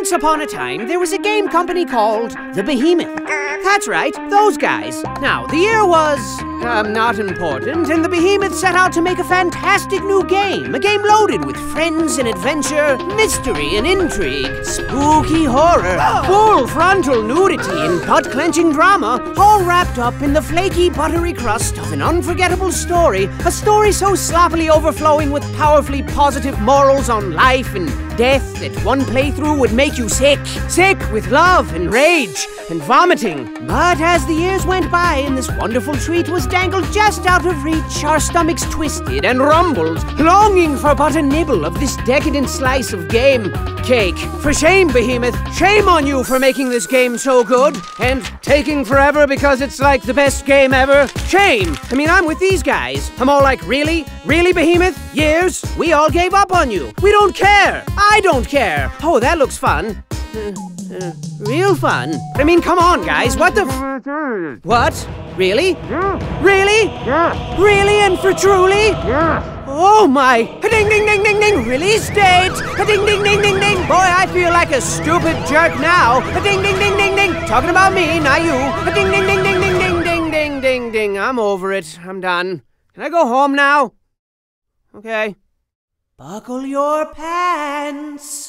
Once upon a time, there was a game company called The Behemoth. That's right, those guys. Now, the year was, um, not important, and the Behemoth set out to make a fantastic new game. A game loaded with friends and adventure, mystery and intrigue, spooky horror, full frontal nudity, and butt clenching drama, all wrapped up in the flaky, buttery crust of an unforgettable story. A story so sloppily overflowing with powerfully positive morals on life and death that one playthrough would make you sick. Sick with love and rage and vomiting. But as the years went by and this wonderful treat was dangled just out of reach, our stomachs twisted and rumbled, longing for but a nibble of this decadent slice of game cake. For shame, Behemoth. Shame on you for making this game so good and taking forever because it's like the best game ever. Shame. I mean, I'm with these guys. I'm all like, really? Really, Behemoth? Years? We all gave up on you. We don't care. I don't care. Oh, that looks fun. Uh, uh, real fun. I mean, come on, guys. What the f- What? Really? Yeah. Really? Yeah. Really and for truly? Yeah. Oh my! Ding ding ding ding ding! Release date! Ding ding ding ding ding! Boy, I feel like a stupid jerk now! Ding ding ding ding ding! Talking about me, not you! Ding ding ding ding ding ding ding ding ding ding! I'm over it. I'm done. Can I go home now? Okay. Buckle your pants.